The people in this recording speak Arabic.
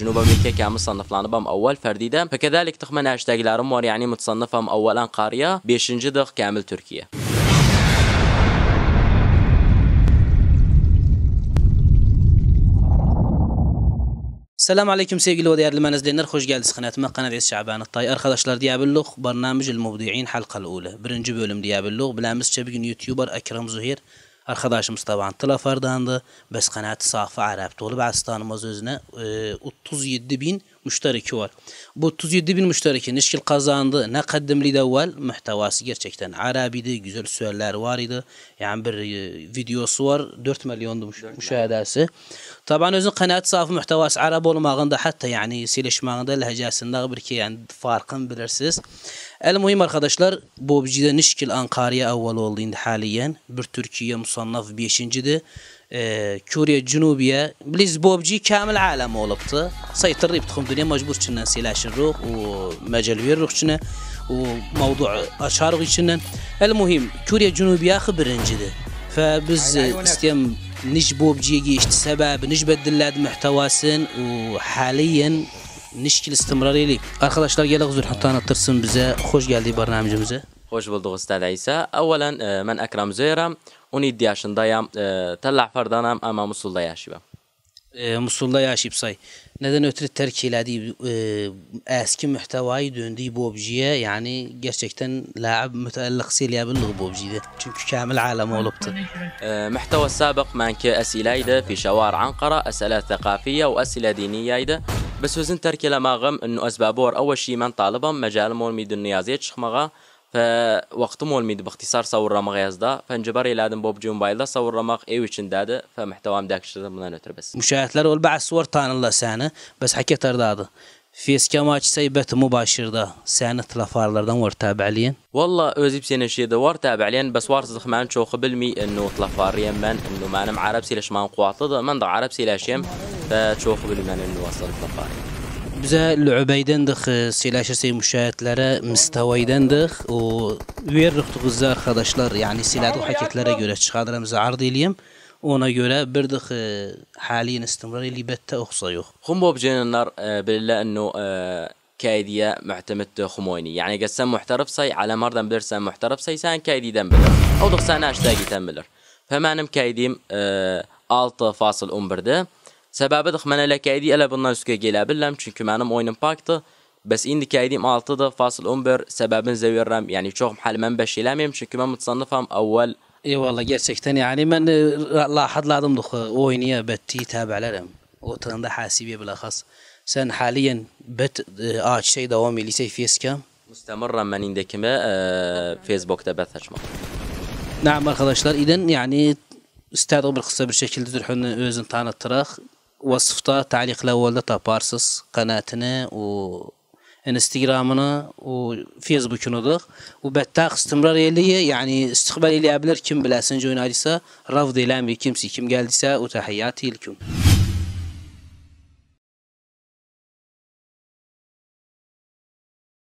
جنوب أمريكا كان كمصنف لانبا اول فرديدا فكذلك تخمن هاشتاج لارمور يعني متصنفه اولا قارية بيشنجدق كامل تركيا. السلام عليكم سيدي الوديع المنزل لنر خوش جالس قناة ما قناة شعبان الطاي أرخذ أشلر دياب اللغ برنامج المبدعين حلقة الأولى. برنجي بولم دياب اللغ بلامس شبك يوتيوبر أكرم زهير. Arkadaşımız taban Tılafar'dandı. Bəs qənaət safı ərəbdə olub, əstanımız özünə e, 37 bin müştereki var. Bu 37 bin müştereki Nişkil kazandı. Ne kaddimli devvel muhtevası gerçekten Arabiydi. Güzel söyler var idi. Yani bir e, videosu var. 4 milyondu müş müşahedesi. Taban özün kanaat safı muhtevası Arab olmağında hatta yani sileşmağında lehcesinde bir ki yani farkın bilirsiniz. El muhim arkadaşlar bu Bobci'de Nişkil Ankara'ya avval oldu indi haliyen. Bir Türkiye musannaf 5.'di. Ee, Kurya Cunubiye biz Bobci kamil alem olubdu. Saytırıb tuxum دنيا مجبور كنا سلاش الروخ ومجال الروخ كنا وموضوع أشهر كنا المهم كوريا الجنوبية خبر انجده فبز استيم نش بوبجي اشت سبب نش بدلاد محتواسن وحاليا نشكل استمراري لي arkadaşlar gelek zor hatta anlatırsın bize hoş geldi barnamijimize Hoş bulduk Ustad İsa. Evvelen e, ben Ekrem Zeyram. 17 yaşındayım. E, Tellak Ferdanam ama Musul'da yaşıyorum. E, Musul'da yaşayıp say. Neden ötürü terk eyledi e, eski muhtevayı döndü bu yani gerçekten لاعب متألق سيليابلغ bu objide. Çünkü kamil alem oluptu. محتوى السابق مانك أسئلة في شوارع أنقرة أسئلة ثقافية وأسئلة دينية بس وزن ترك لما غم إنه أسبابور أول شيء من طالبهم مجال مول ميد النيازيت شخمغا فوقت مول ميد باختصار صور رمغ يزدا فانجبر لادم بوب جون بايلا صور رمغ اي ويتشن داده فمحتوى داك من نتر بس. مشاهدler ol بعض صور تان الله سنة بس حكيت أرداده فيس كما سيبت مباشر ده سنة تلفارlardan var tabi'liyen. والله özüp sene şey de var tabi'liyen بس var صدق man çok بالمي انه تلفاريا من انه ما أنا عرب سيلاش ما قواطه من ضع عرب سيلاش يم فشوخ بالمن انه وصل تلفاريا بزا لعبيدن دخ سلاش سي مشاهد لرا مستويدن دخ و وير غزار غزا خداشلار يعني سلاتو وحكيت لرا جورا تشخادر مزا عرض اليم ونا جورا بردخ حاليا استمرار اللي بتا اخصايوخ. خم بوب جين النار بالله انو كايديا معتمد خمويني يعني قسم محترف سي على مرضا بيرسان محترف سي سان كايدي دنبلر أو دخ سان اشتاقي دنبلر فما نم كايديم 6.1 برده 6.11'de Sebebi de bana lekaydi ele bundan üstüge gelebilirəm çünkü benim oyunum paktı. Bes indi kaydim 6'da fasıl 11 sebebin zevirrem yani çok halmen beş eləmeyim çünkü ben muتصنفam evvel Eyvallah gerçekten yani ben لاحظladım da oynuya betti tabi'lerim. O tırında hasibiye bilahas. Sen haliyen bet ağaç şey devam ediyse fiyeska. مستمرا من indekime Facebook'ta beth açmak. Naam arkadaşlar iden yani istedim bir kısa bir şekilde zürhün özün tanıttırak وصفته تعليق الأول ده تابارسس قناتنا و انستغرامنا وفيسبوكنا ده وبتاق استمرار يلي يعني استقبال اللي قبلر كم بلاسن جوين عليسا رفض إلامي كمسي كم قال وتحياتي لكم.